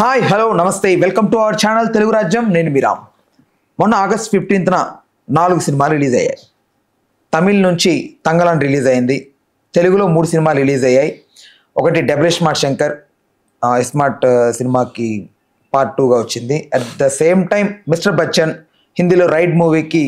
Hi hello నమస్తే. Welcome to our channel Telugu Rajyam నేను మీరామ్ మొన్న ఆగస్ట్ ఫిఫ్టీన్త్న నాలుగు సినిమాలు రిలీజ్ అయ్యాయి. తమిళ్ నుంచి తంగళం రిలీజ్ అయింది. తెలుగులో మూడు సినిమాలు రిలీజ్ అయ్యాయి. ఒకటి డబ్ల్యూ స్మార్ట్ శంకర్ స్మార్ట్ సినిమాకి పార్ట్ టూగా వచ్చింది. At the same time mister Bachchan హిందీలో రైడ్ మూవీకి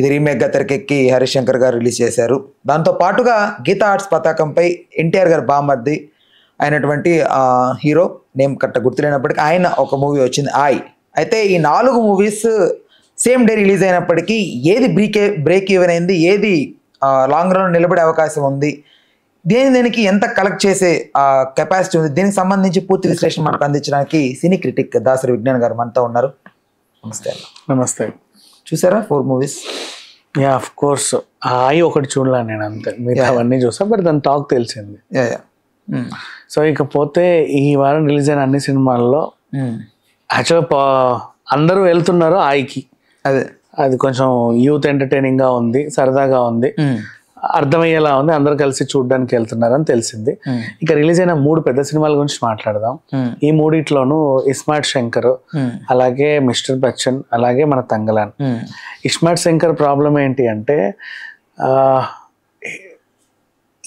ఇది రీమేక్గా తెరకెక్కి హరిశంకర్ గారు రిలీజ్ చేశారు. దాంతో పాటుగా గీతా ఆర్ట్స్ పతాకంపై ఎన్టీఆర్ గారు బామర్ది అయినటువంటి హీరో నేమ్ కట్ట గుర్తులేనప్పటికీ ఆయన ఒక మూవీ వచ్చింది ఆయ్ అయితే ఈ నాలుగు మూవీస్ సేమ్ డే రిలీజ్ అయినప్పటికీ ఏది బ్రేక్ బ్రేక్ ఈవెన్ అయింది ఏది లాంగ్ రన్ నిలబడే అవకాశం ఉంది దేని దేనికి ఎంత కలెక్ట్ చేసే కెపాసిటీ ఉంది దీనికి సంబంధించి పూర్తి విశ్లేషణ మనకు అందించడానికి సినీ క్రిటిక్ దాసరి విజ్ఞాన్ గారు మనతో ఉన్నారు. నమస్తే. నమస్తే. చూసారా four movies? Yeah of course. ఆయి ఒకటి చూడలే నేను అంతే. మిగతా అవన్నీ చూసా బట్ దాని టాక్ తెలిసింది. సో ఇకపోతే ఈ వారం రిలీజ్ అయిన అన్ని సినిమాల్లో యాక్చువల్గా అందరూ వెళ్తున్నారు ఆయికి. అదే. అది కొంచెం యూత్ ఎంటర్టైనింగ్గా ఉంది సరదాగా ఉంది. అర్థమయ్యేలా ఉంది అందరు కలిసి చూడడానికి వెళ్తున్నారని తెలిసింది. ఇక రిలీజ్ అయిన మూడు పెద్ద సినిమాల గురించి మాట్లాడదాం. ఈ మూడిట్లోనూ ఇస్మార్ట్ శంకర్ అలాగే మిస్టర్ బచ్చన్ అలాగే మన తంగలాన్. ఇస్మార్ట్ శంకర్ ప్రాబ్లం ఏంటి అంటే ఆ,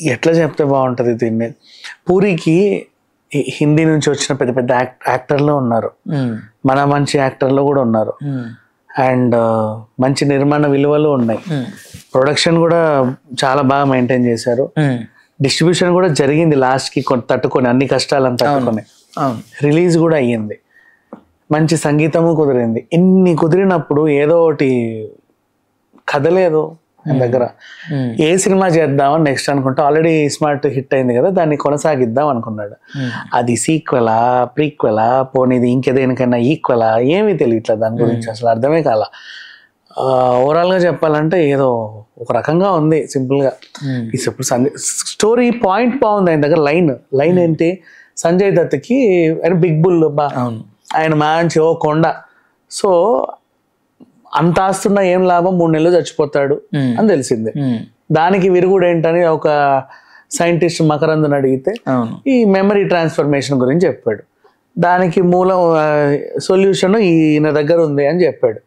ఎట్లా చెప్తే బాగుంటుంది దీన్ని? పూరికి హిందీ నుంచి వచ్చిన పెద్ద పెద్ద యాక్ట్ యాక్టర్లు ఉన్నారు. మన మంచి యాక్టర్లు కూడా ఉన్నారు. అండ్ మంచి నిర్మాణ విలువలు ఉన్నాయి. ప్రొడక్షన్ కూడా చాలా బాగా మెయింటైన్ చేశారు. డిస్ట్రిబ్యూషన్ కూడా జరిగింది లాస్ట్కి కొంత తట్టుకొని అన్ని కష్టాలను తట్టుకొని. రిలీజ్ కూడా అయ్యింది. మంచి సంగీతము కుదిరింది. ఇన్ని కుదిరినప్పుడు ఏదో ఒకటి కదలేదు ఆయన దగ్గర. ఏ సినిమా చేద్దామని నెక్స్ట్ అనుకుంటే ఆల్రెడీ స్మార్ట్ హిట్ అయింది కదా దాన్ని కొనసాగిద్దాం అనుకున్నాడు. అది సీక్వెలా ప్రీక్వెలా పోనీది ఇంకేదేనికైనా ఈక్వెలా ఏమీ తెలియట్లేదు దాని గురించి అసలు అర్థమే కాల. ఓవరాల్గా చెప్పాలంటే ఏదో ఒక రకంగా ఉంది సింపుల్గా. ఈ ఇప్పుడు సంజయ్ స్టోరీ పాయింట్ బాగుంది ఆయన దగ్గర లైన్ లైన్ ఏంటి? సంజయ్ దత్కి బిగ్ బుల్ బా. ఆయన మంచి ఓ కొండ. సో అంత ఆస్తున్నా ఏం లాభం? మూడు నెలలు చచ్చిపోతాడు అని తెలిసిందే. దానికి విరుగుడు ఏంటని ఒక సైంటిస్ట్ మకరందుని అడిగితే ఈ మెమరీ ట్రాన్స్ఫర్మేషన్ గురించి చెప్పాడు. దానికి మూలం సొల్యూషన్ ఈయన దగ్గర ఉంది అని చెప్పాడు.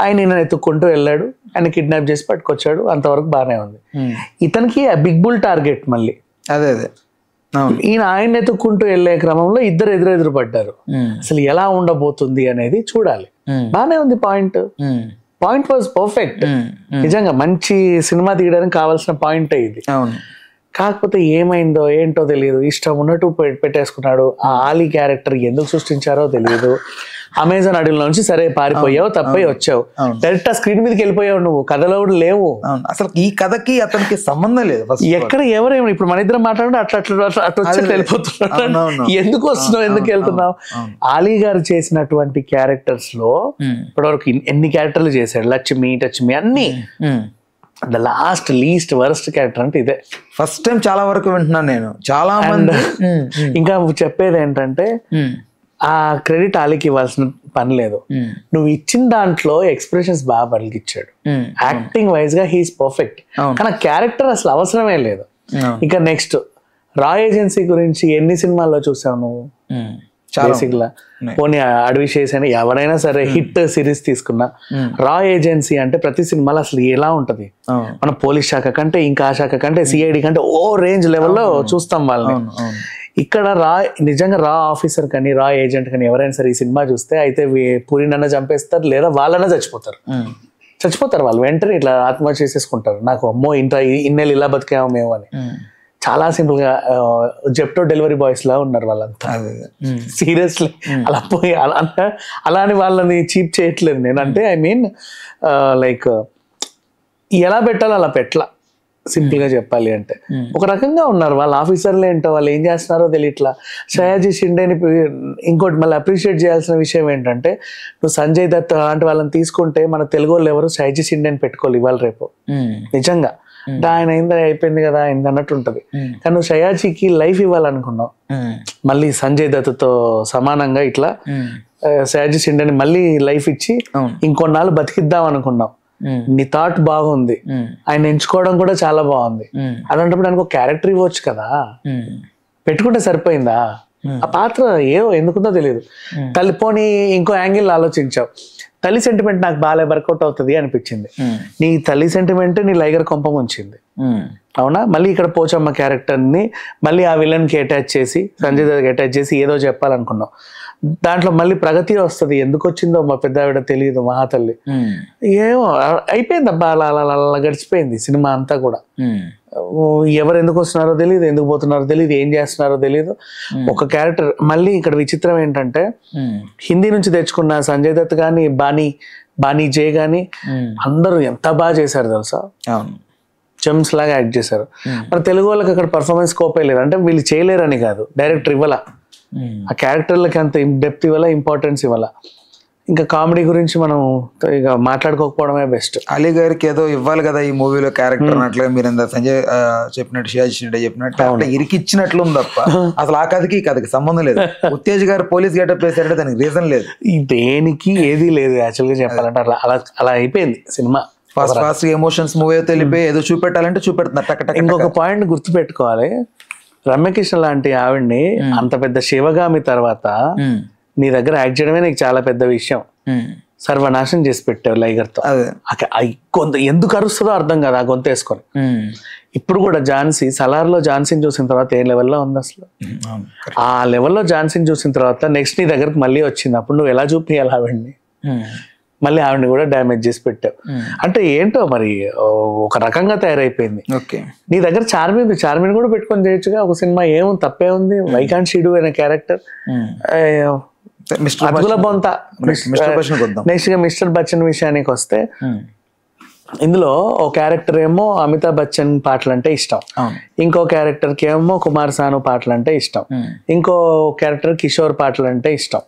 ఆయన ఈయన ఎత్తుక్కుంటూ వెళ్ళాడు. ఆయన కిడ్నాప్ చేసి పట్టుకొచ్చాడు. అంతవరకు బాగానే ఉంది. ఇతనికి బిగ్ బుల్ టార్గెట్ మళ్ళీ. అదే అదే. ఈయన ఆయన ఎత్తుక్కుంటూ వెళ్ళే క్రమంలో ఇద్దరు ఎదురెదురు పడ్డారు. అసలు ఎలా ఉండబోతుంది అనేది చూడాలి. బాగానే ఉంది పాయింట్. Point was perfect. నిజంగా మంచి సినిమా తీయడానికి కావాల్సిన పాయింట్ ఇది. అవును. కాకపోతే ఏమైందో ఏంటో తెలియదు. ఇష్టం ఉన్నట్టు పెట్టేసుకున్నాడు. ఆ ఆలీ క్యారెక్టర్ ఎందుకు సృష్టించారో తెలియదు. అమెజాన్ అడవిలో నుంచి సరే పారిపోయావు తప్పై వచ్చావు. డైరెక్ట్ ఆ స్క్రీన్ మీదకి వెళ్ళిపోయావు నువ్వు కథలో కూడా లేవు. అసలు ఈ కథకి అతనికి సంబంధం లేదు ఫస్ట్ ఎక్కడ ఎవరేమో ఇప్పుడు మన ఇద్దరం మాట్లాడుకుంటే అట్లా అట్లా అట్లా అట్లా వచ్చి వెళ్ళిపోతున్నాడు. ఎందుకు వస్తున్నావు ఎందుకు వెళ్తున్నావు. ఆలీ గారు చేసినటువంటి క్యారెక్టర్స్లో ఇప్పటివరకు ఎన్ని క్యారెక్టర్లు చేశాడు? లక్ష్మి టచ్మి అన్ని. The last least worst character అంటే ఇదే. ఫస్ట్ టైం చాలా వరకు వింటున్నాను నేను. చాలా మంది ఇంకా చెప్పేది ఏంటంటే ఆ క్రెడిట్ ఆలీకి ఇవ్వాల్సిన పని లేదు. ఉమ్, నువ్వు ఇచ్చిన దాంట్లో ఎక్స్ప్రెషన్స్ బాగా పలికిచ్చాడు యాక్టింగ్ వైజ్గా హీస్ పర్ఫెక్ట్. కానీ క్యారెక్టర్ అసలు అవసరమే లేదు. ఇక నెక్స్ట్ రా ఏజెన్సీ గురించి ఎన్ని సినిమాల్లో చూసావు నువ్వు? ఉమ్, చాలా బేసిక్గా పోనీ అడవి చేసిన ఎవరైనా సరే హిట్ సిరీస్ తీసుకున్నా. రా ఏజెన్సీ అంటే ప్రతి సినిమాలో అసలు ఎలా ఉంటది? మన పోలీస్ శాఖ కంటే ఇంకా ఆ శాఖ కంటే సిఐడి కంటే ఓ రేంజ్ లెవెల్లో చూస్తాం వాళ్ళని. ఇక్కడ రా నిజంగా రా ఆఫీసర్ కానీ రా ఏజెంట్ కానీ ఎవరైనా సరే ఈ సినిమా చూస్తే అయితే వీ- పూరినన్నా చంపేస్తారు లేదా వాళ్ళన్నా చచ్చిపోతారు. చచ్చిపోతారు వాళ్ళు. వెంటనే ఇట్లా ఆత్మహత్య చేసేసుకుంటారు. నాకు అమ్మో ఇంత ఇన్నెలు ఇలా బతికాము మేము అని. చాలా సింపుల్గా జెప్టో డెలివరీ బాయ్స్ లా ఉన్నారు వాళ్ళంతా. సీరియస్లీ. అలా పోయి అలా అలా- అలా అని వాళ్ళని చీప్ చేయట్లేదు. నేను అంటే ఐ మీన్ లైక్ ఎలా పెట్టాలో అలా పెట్టలా. సింపుల్గా చెప్పాలి అంటే. ఒక రకంగా ఉన్నారు. వాళ్ళ ఆఫీసర్లు ఏంటో వాళ్ళు ఏం చేస్తున్నారో తెలియట్లా. షయాజీ షిండేని ఇంకోటి మళ్ళీ అప్రిషియేట్ చేయాల్సిన విషయం ఏంటంటే నువ్వు సంజయ్ దత్ అలాంటి వాళ్ళని తీసుకుంటే మన తెలుగు వాళ్ళు ఎవరు షయాజీ షిండేని పెట్టుకోవాలి ఇవాళ రేపు. ఉమ్, నిజంగా. అంటే ఆయన అయింది అయిపోయింది కదా అయింది అన్నట్టు ఉంటది. కానీ నువ్వు షయాజీకి లైఫ్ ఇవ్వాలనుకున్నావు. మళ్ళీ సంజయ్ దత్తో సమానంగా ఇట్లా షయాజీ షిండేని మళ్ళీ లైఫ్ ఇచ్చి ఇంకొన్నాళ్ళు బతికిద్దాం అనుకున్నాం ఉమ్, నీ థాట్ బాగుంది. ఉమ్, ఆయన ఎంచుకోవడం కూడా చాలా బాగుంది. ఉమ్, అలాంటప్పుడు ఆయనకు క్యారెక్టర్ ఇవ్వచ్చు కదా. పెట్టుకుంటే సరిపోయిందా? ఆ పాత్ర ఏదో ఎందుకుందో తెలియదు. తల్లి పోనీ ఇంకో యాంగిల్ ఆలోచించావు. తల్లి సెంటిమెంట్ నాకు బాగా వర్కౌట్ అవుతుంది అనిపించింది. నీ తల్లి సెంటిమెంట్ నీ లైగర్ కొంపం ఉంచింది అవునా? మళ్ళీ ఇక్కడ పోచమ్మ క్యారెక్టర్ని మళ్ళీ ఆ విలన్కి అటాచ్ చేసి సంజయ్ దత్కి అటాచ్ చేసి ఏదో చెప్పాలనుకున్నాం దాంట్లో మళ్ళీ ప్రగతి వస్తుంది. ఎందుకు వచ్చిందో మా పెద్ద ఆవిడ తెలియదు మహాతల్లి ఏమో అయిపోయింది అబ్బా అలా అలా అలా గడిచిపోయింది సినిమా అంతా కూడా. ఎవరు ఎందుకు వస్తున్నారో తెలియదు ఎందుకు పోతున్నారో తెలియదు ఏం చేస్తున్నారో తెలియదు ఒక క్యారెక్టర్ మళ్ళీ ఇక్కడ విచిత్రం ఏంటంటే హిందీ నుంచి తెచ్చుకున్న సంజయ్ దత్ కానీ బానీ బానీ జే కానీ అందరూ ఎంత బాగా చేశారు తెలుసా? జమ్స్ లాగా యాక్ట్ చేశారు. మరి తెలుగు వాళ్ళకి అక్కడ పర్ఫార్మెన్స్ స్కోప్ లేదు. అంటే వీళ్ళు చేయలేరని కాదు. డైరెక్టర్ ఇవ్వాల. ఆ క్యారెక్టర్లకి అంత డెప్త్ ఇవ్వాల ఇంపార్టెన్స్ ఇవ్వాల? ఇంకా కామెడీ గురించి మనం ఇక మాట్లాడుకోకపోవడమే బెస్ట్. అలీ గారికి ఏదో ఇవ్వాలి కదా ఈ మూవీలో క్యారెక్టర్ అన్నట్లుగా మీరు ఇంత సంజయ్ చెప్పినట్టు శివాజీ షిండే చెప్పినట్టు అట్లా ఇరికిచ్చినట్లు ఉంది తప్ప అసలు ఆ కథకి ఈ కథకి సంబంధం లేదు. ఉత్తేజ్ గారు పోలీస్ గెటప్ వేసారంటే దానికి రీజన్ లేదు. దేనికి ఏది లేదు యాక్చువల్గా చెప్పాలంటే అలా అలా అలా అయిపోయింది సినిమా. ఫాస్ట్ ఫాస్ట్ ఎమోషన్స్ మూవీ అయితే వెళ్ళిపోయి ఏదో చూపెట్టాలంటే చూపెడుతున్నారు. ఇంకొక పాయింట్ గుర్తుపెట్టుకోవాలి. రమ్యకృష్ణ లాంటి ఆవిడ్ని అంట పెద్ద శివగామి తర్వాత నీ దగ్గర యాక్ట్ చేయడమే నీకు చాలా పెద్ద విషయం. సర్వనాశనం చేసి పెట్టావు లైగర్తో. గొంతు ఎందుకు అరుస్తుందో అర్థం కాదు ఆ గొంతు వేసుకొని. ఇప్పుడు కూడా ఝాన్సీ సలార్లో ఝాన్సీని చూసిన తర్వాత ఏ లెవెల్లో ఉంది అసలు? ఆ లెవెల్లో ఝాన్సీని చూసిన తర్వాత నెక్స్ట్ నీ దగ్గరకు మళ్ళీ వచ్చింది. అప్పుడు నువ్వు ఎలా చూపించాలి ఆవిడ్ని? మళ్ళీ ఆవిడని కూడా డ్యామేజ్ చేసి పెట్టావు. ఉమ్, అంటే ఏంటో మరి ఒక రకంగా తయారైపోయింది. ఓకే. నీ దగ్గర చార్మి ఉంది. చార్మిని కూడా పెట్టుకొని చేయొచ్చుగా. ఒక సినిమా ఏముంది తప్పే ఉంది. వైకాంట్ షీడు అనే క్యారెక్టర్. మిస్టర్ బొంత. నెక్స్ట్గా మిస్టర్ బచ్చన్ విషయానికి వస్తే ఉమ్, ఇందులో ఓ క్యారెక్టర్ ఏమో అమితాబ్ బచ్చన్ పాటలు అంటే ఇష్టం ఇంకో క్యారెక్టర్కి ఏమో కుమార్ సాను పాటలు అంటే ఇష్టం ఇంకో క్యారెక్టర్ కిషోర్ పాటలు అంటే ఇష్టం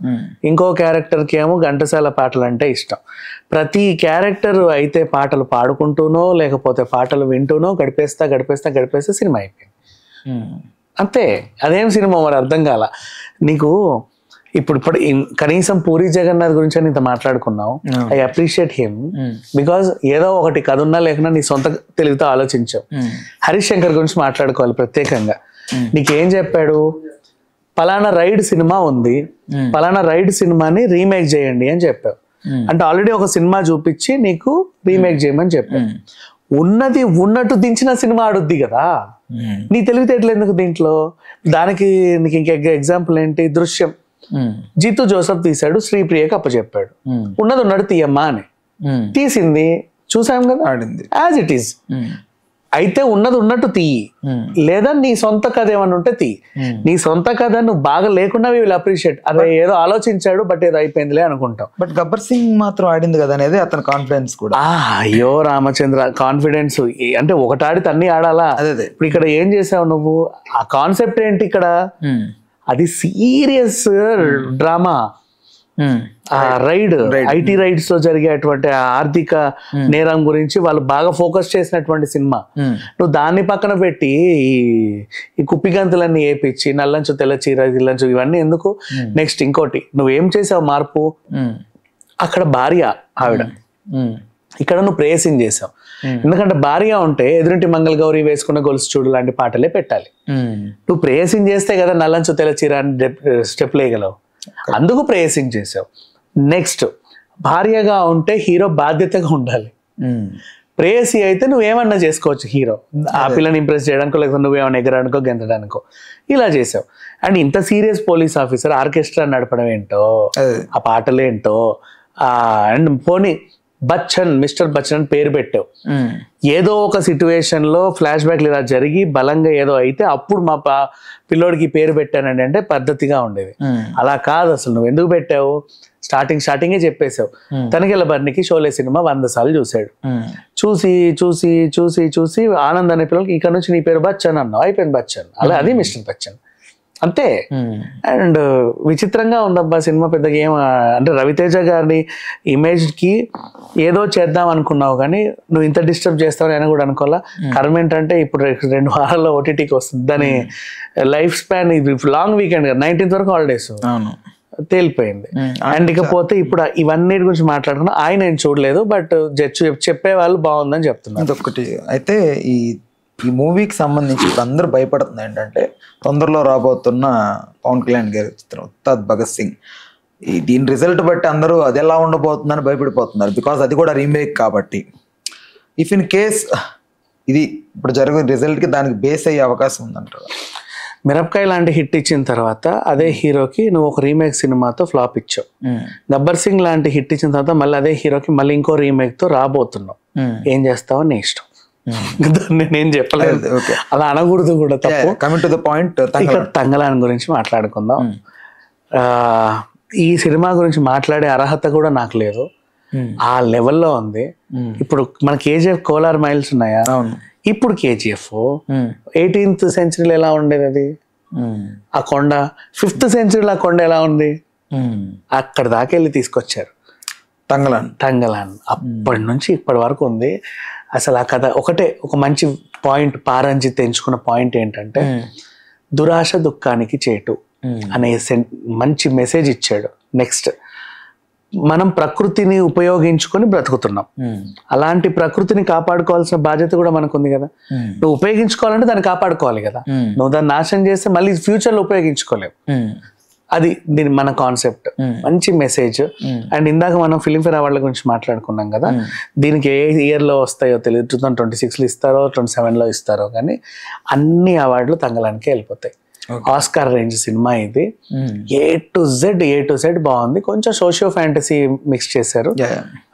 ఇంకో క్యారెక్టర్కి ఏమో ఘంటసాల పాటలు అంటే ఇష్టం. ప్రతి క్యారెక్టర్ అయితే పాటలు పాడుకుంటూనో లేకపోతే పాటలు వింటూనో గడిపేస్తా గడిపేస్తా గడిపేస్తే సినిమా అయిపోయింది. అంతే. అదేం సినిమా మరి అర్థం కాల? నీకు ఇప్పుడు ఇప్పుడు కనీసం పూరి జగన్నాథ్ గురించి అని ఇంత మాట్లాడుకున్నావు. ఐ అప్రిషియేట్ హిమ్ బికాజ్ ఏదో ఒకటి కథ ఉన్నా లేకున్నా నీ సొంత తెలివితో ఆలోచించావు. హరీష్ శంకర్ గురించి మాట్లాడుకోవాలి ప్రత్యేకంగా. నీకేం చెప్పాడు? పలానా రైడ్ సినిమా ఉంది. పలానా రైడ్ సినిమాని రీమేక్ చేయండి అని చెప్పావు. అంటే ఆల్రెడీ ఒక సినిమా చూపించి నీకు రీమేక్ చేయమని చెప్పావు. ఉన్నది ఉన్నట్టు దించిన సినిమా ఆడుద్ది కదా. నీ తెలివితేటలు ఎందుకు దీంట్లో? దానికి నీకు ఇంక ఎగ్జాంపుల్ ఏంటి? దృశ్యం. జీతు జోసఫ్ తీశాడు శ్రీప్రియకి అప్పచెప్పాడు. ఉమ్, ఉన్నది ఉన్నట్టు తీయమ్మా అని. ఉమ్, తీసింది చూసాం కదా? ఆడింది. యాజ్ ఇట్ ఈస్ అయితే ఉన్నది ఉన్నట్టు తీయి. లేదా నీ సొంత కథ ఏమన్నా ఉంటే తీ ఉమ్. నీ సొంత కథ నువ్వు బాగా లేకుండా విల్ అప్రిషియేట్ అదే ఏదో ఆలోచించాడు బట్ ఏదో అయిపోయిందిలే అనుకుంటాం. బట్ గబ్బర్ సింగ్ మాత్రం ఆడింది కదా అనేది అతని కాన్ఫిడెన్స్ కూడా. ఆ, అయ్యో రామచంద్ర కాన్ఫిడెన్స్ అంటే ఒకటాడితే అన్ని ఆడాలా? ఇప్పుడు ఇక్కడ ఏం చేసావు నువ్వు? ఆ కాన్సెప్ట్ ఏంటి ఇక్కడ? అది సీరియస్ డ్రామా. ఉమ్, ఆ రైడ్ ఐటీ రైడ్స్లో జరిగేటువంటి ఆ ఆర్థిక నేరం గురించి వాళ్ళు బాగా ఫోకస్ చేసినటువంటి సినిమా. నువ్వు దాన్ని పక్కన పెట్టి ఈ కుప్పిగంతులన్నీ వేపించి నల్లంచు తెల్ల చీర గిల్లంచు ఇవన్నీ ఎందుకు? నెక్స్ట్ ఇంకోటి నువ్వేం చేసావు మార్పు? అక్కడ భార్య ఆవిడ. ఇక్కడ నువ్వు ప్రేసింగ్ చేసావు. ఎందుకంటే భార్య ఉంటే ఎదురింటి మంగళ గౌరి వేసుకున్న గొలుసు చూడు లాంటి పాటలే పెట్టాలి. ఉమ్, నువ్వు ప్రేసింగ్ చేస్తే కదా నల్లంచు తెల్ల చీర అని స్టెప్ లేగలవు అందుకు ప్రేసింగ్ చేసావు. నెక్స్ట్ భార్యగా ఉంటే హీరో బాధ్యతగా ఉండాలి. ఉమ్, ప్రేయసి అయితే నువ్వేమన్నా చేసుకోవచ్చు హీరో. ఆ పిల్లని ఇంప్రెస్ చేయడానికో లేకపోతే నువ్వేమన్నా ఎగరడానికో గెంతడానికో. ఇలా చేసావు. అండ్ ఇంత సీరియస్ పోలీస్ ఆఫీసర్ ఆర్కెస్ట్రా నడపడం ఏంటో ఆ పాటలేంటో అండ్ పోనీ బచ్చన్ మిస్టర్ బచ్చన్ అని పేరు పెట్టావు. ఏదో ఒక సిచ్యువేషన్లో ఫ్లాష్ బ్యాక్లు ఇలా జరిగి బలంగా ఏదో అయితే అప్పుడు మా పా పిల్లోడికి పేరు పెట్టానండి అంటే పద్ధతిగా ఉండేది. అలా కాదు అసలు. నువ్వు ఎందుకు పెట్టావు? స్టార్టింగ్ స్టార్టింగే చెప్పేశావు. తనికెళ్ళ బర్నికి షోలే సినిమా వంద సార్లు చూశాడు. చూసి చూసి చూసి చూసి ఆనంద్ అనే పిల్లలకి ఇక్కడ నుంచి నీ పేరు బచ్చన్ అన్నావు. అయిపోయింది బచ్చన్. అలా అది మిస్టర్ బచ్చన్. అంతే. ఉమ్, అండ్ విచిత్రంగా ఉందబ్బా సినిమా పెద్దగా ఏం అంటే రవితేజ గారిని ఇమేజ్కి ఏదో చేద్దాం అనుకున్నావు కానీ నువ్వు ఇంత డిస్టర్బ్ చేస్తావు అని కూడా అనుకోవాలా? కర్మ ఏంటంటే ఇప్పుడు రెండు వారాల్లో ఓటీటీకి వస్తుంది. దాని లైఫ్ స్పాన్ ఇది లాంగ్ వీకెండ్ కదా నైన్టీన్త్ వరకు హాలిడేస్. అవును. తేలిపోయింది. అండ్ ఇకపోతే ఇప్పుడు ఇవన్నీ గురించి మాట్లాడుకున్నా ఆయన ఏం చూడలేదు బట్ చెప్పే వాళ్ళు బాగుందని చెప్తున్నారు. అదొకటి అయితే ఈ ఈ మూవీకి సంబంధించి ఇప్పుడు అందరూ భయపడుతుంది ఏంటంటే తొందరలో రాబోతున్న పవన్ కళ్యాణ్ గారి చిత్రం ఉస్తాద్ భగత్ సింగ్. ఈ దీని రిజల్ట్ బట్టి అందరూ అది ఎలా ఉండబోతుందని భయపడిపోతున్నారు. బికాస్ అది కూడా రీమేక్ కాబట్టి. ఇఫ్ ఇన్ కేస్ ఇది ఇప్పుడు జరిగే రిజల్ట్కి దానికి బేస్ అయ్యే అవకాశం ఉందంటారు. మిరపకాయ లాంటి హిట్ ఇచ్చిన తర్వాత అదే హీరోకి నువ్వు ఒక రీమేక్ సినిమాతో ఫ్లాప్ ఇచ్చావు. గబ్బర్ సింగ్ లాంటి హిట్ ఇచ్చిన తర్వాత మళ్ళీ అదే హీరోకి మళ్ళీ ఇంకో రీమేక్తో రాబోతున్నావు. ఏం చేస్తావో? నీ ఇష్టం. నేను చెప్పలేదు ఓకే. అలా అనకూడదు కూడా తప్పు. కమింగ్ టు ద పాయింట్ ఇక్కడ తంగలాన్ గురించి మాట్లాడుకుందాం. ఆ, ఈ సినిమా గురించి మాట్లాడే అర్హత కూడా నాకు లేదు. ఆ లెవెల్లో ఉంది. ఇప్పుడు మన కేజీఎఫ్ కోలార్ మైల్స్ ఉన్నాయా? ఇప్పుడు కేజీఎఫ్. ఎయిటీన్త్ సెంచరీలో ఎలా ఉండేది అది? ఆ కొండ. ఫిఫ్త్ సెంచరీలో ఆ కొండ ఎలా ఉంది? అక్కడ దాకా వెళ్ళి తీసుకొచ్చారు. తంగలాన్ తంగలాన్ అప్పటి నుంచి ఇప్పటి వరకు ఉంది. అసలు ఆ కథ ఒకటే ఒక మంచి పాయింట్ పారంజిత్ ఎంచుకున్న పాయింట్ ఏంటంటే దురాశ దుఃఖానికి చేటు అనే మంచి మెసేజ్ ఇచ్చాడు. నెక్స్ట్ మనం ప్రకృతిని ఉపయోగించుకొని బ్రతుకుతున్నాం. అలాంటి ప్రకృతిని కాపాడుకోవాల్సిన బాధ్యత కూడా మనకు ఉంది కదా నువ్వు ఉపయోగించుకోవాలంటే దాన్ని కాపాడుకోవాలి కదా. నువ్వు దాన్ని నాశనం చేస్తే మళ్ళీ ఫ్యూచర్లో ఉపయోగించుకోలేవు. అది దీని మన కాన్సెప్ట్ మంచి మెసేజ్ అండ్ ఇందాక మనం ఫిలింఫేర్ అవార్డుల గురించి మాట్లాడుకున్నాం కదా దీనికి ఏ ఇయర్లో వస్తాయో తెలియదు టూ థౌసండ్ ట్వంటీ సిక్స్లో ఇస్తారో ట్వంటీ సెవెన్లో ఇస్తారో కానీ అన్ని అవార్డులు తంగలానికి వెళ్ళిపోతాయి. ఆస్కార్ రేంజ్ సినిమా ఇది. A to Z A to Z బాగుంది. కొంచెం సోషియో ఫ్యాంటసీ మిక్స్ చేశారు.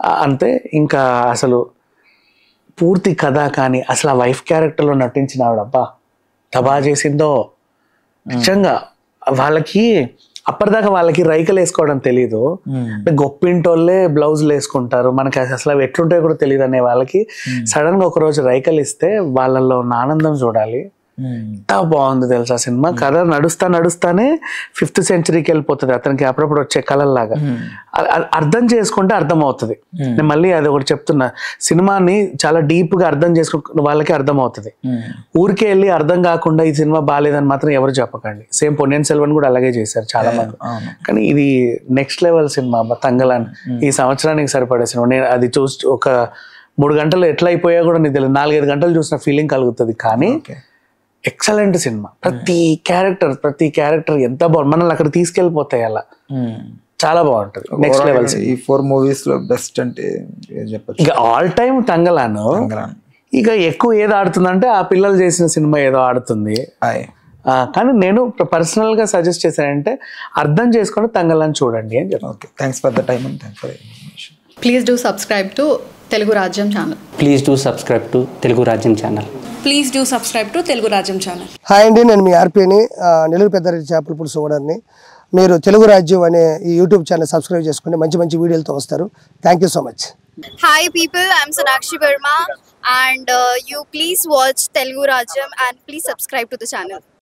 అంతే. ఇంకా అసలు పూర్తి కథ కానీ అసలు ఆ వైఫ్ క్యారెక్టర్లో నటించిన ఆవిడబ్బా తబా చేసిందో. నిజంగా వాళ్ళకి అప్పటిదాకా వాళ్ళకి రైకలు వేసుకోవడం తెలీదు. గొప్పింటోళ్ళే బ్లౌజులు వేసుకుంటారు. మనకి అసలు అవి ఎట్లుంటాయో కూడా తెలియదు అనే వాళ్ళకి సడన్గా ఒక రోజు రైకలు ఇస్తే వాళ్ళల్లో ఉన్న ఆనందం చూడాలి. ఎంత బాగుంది తెలుసా సినిమా? కథ నడుస్తా నడుస్తానే ఫిఫ్త్ సెంచరీకి వెళ్ళిపోతుంది అతనికి అప్పుడప్పుడు వచ్చే కళల్లాగా. అర్థం చేసుకుంటే అర్థం అవుతుంది నేను మళ్ళీ అది ఒకటి చెప్తున్నా. సినిమాని చాలా డీప్గా అర్థం చేసుకున్న వాళ్ళకి అర్థం అవుతుంది ఊరికే వెళ్ళి అర్థం కాకుండా ఈ సినిమా బాగాలేదని మాత్రం ఎవరు చెప్పకండి. సేమ్ పొన్నియన్ సెల్వన్ కూడా అలాగే చేశారు చాలా మంది కానీ ఇది నెక్స్ట్ లెవెల్ సినిమా తంగలాన్. ఈ సంవత్సరానికి సరిపడే సినిమా. నేను అది చూసి ఒక మూడు గంటలు ఎట్లా అయిపోయా కూడా నీకు తెలియదు నాలుగైదు గంటలు చూసిన ఫీలింగ్ కలుగుతుంది. కానీ ఎక్సలెంట్ సినిమా. ప్రతి క్యారెక్టర్ ప్రతి క్యారెక్టర్ ఎంత బాగుంది. మనల్ని అక్కడ తీసుకెళ్ళిపోతాయి అలా. చాలా బాగుంటుంది. నెక్స్ట్ లెవెల్ ఈ ఫోర్ మూవీస్లో బెస్ట్ అంటే ఏం చెప్పచ్చు? ఇక ఆల్ టైమ్ తంగలాను. తంగలాన్. ఇక ఎక్కువ ఏది ఆడుతుందంటే ఆ పిల్లలు చేసిన సినిమా ఏదో ఆడుతుంది. కానీ నేను పర్సనల్గా సజెస్ట్ చేశానంటే అర్థం చేసుకొని తంగలాన్ని చూడండి అని చెప్పాను. Okay thanks for the time and thanks for please do subscribe to Telugu Rajyam channel please do subscribe to Telugu Rajyam channel please do subscribe to Telugu Rajyam channel. Hi అండి నేను మీ ఆర్పీని నెల్లూరు పెద్దారెడ్డి చేపల పులుసు ఓనర్ని. మీరు తెలుగు రాజ్యం అనే ఈ యూట్యూబ్ ఛానల్ సబ్స్క్రైబ్ చేసుకుని మంచి మంచి వీడియోలతో వస్తారు. Thank you so much Hi people, I'm Sonakshi Verma and uh, you please watch Telugu Rajam and please subscribe to the channel.